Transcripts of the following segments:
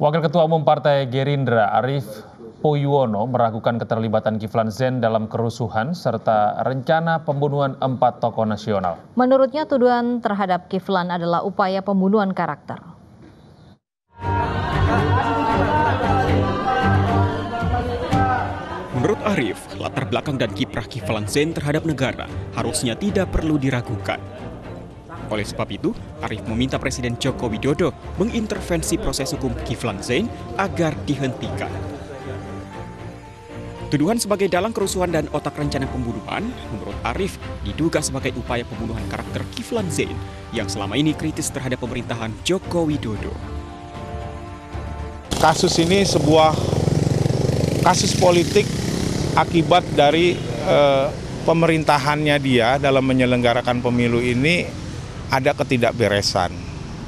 Wakil Ketua Umum Partai Gerindra Arief Poyuwono meragukan keterlibatan Kiflan Zen dalam kerusuhan serta rencana pembunuhan empat tokoh nasional. Menurutnya tuduhan terhadap Kiflan adalah upaya pembunuhan karakter. Menurut Arief, latar belakang dan kiprah Kiflan Zen terhadap negara harusnya tidak perlu diragukan. Oleh sebab itu, Arief meminta Presiden Joko Widodo mengintervensi proses hukum Kiflan Zain agar dihentikan. Tuduhan sebagai dalang kerusuhan dan otak rencana pembunuhan, menurut Arief, diduga sebagai upaya pembunuhan karakter Kiflan Zain yang selama ini kritis terhadap pemerintahan Joko Widodo. Kasus ini sebuah kasus politik akibat dari eh, pemerintahannya dia dalam menyelenggarakan pemilu ini ada ketidakberesan.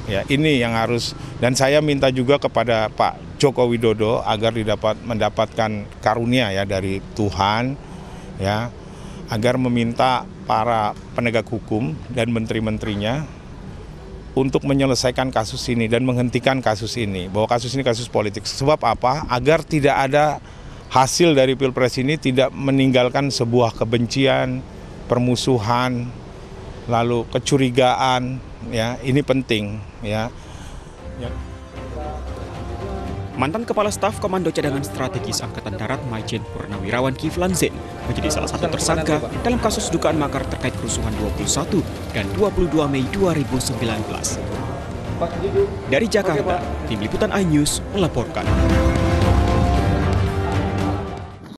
Ya, ini yang harus dan saya minta juga kepada Pak Joko Widodo agar didapat mendapatkan karunia ya dari Tuhan ya agar meminta para penegak hukum dan menteri-menterinya untuk menyelesaikan kasus ini dan menghentikan kasus ini bahwa kasus ini kasus politik sebab apa agar tidak ada hasil dari pilpres ini tidak meninggalkan sebuah kebencian permusuhan lalu kecurigaan ya ini penting ya. ya. Mantan Kepala Staf Komando Cadangan Strategis Angkatan Darat Majen Purnawirawan Kiflan Zen menjadi salah satu tersangka dalam kasus dugaan makar terkait kerusuhan 21 dan 22 Mei 2019. Dari Jakarta, Tim Liputan iNews melaporkan.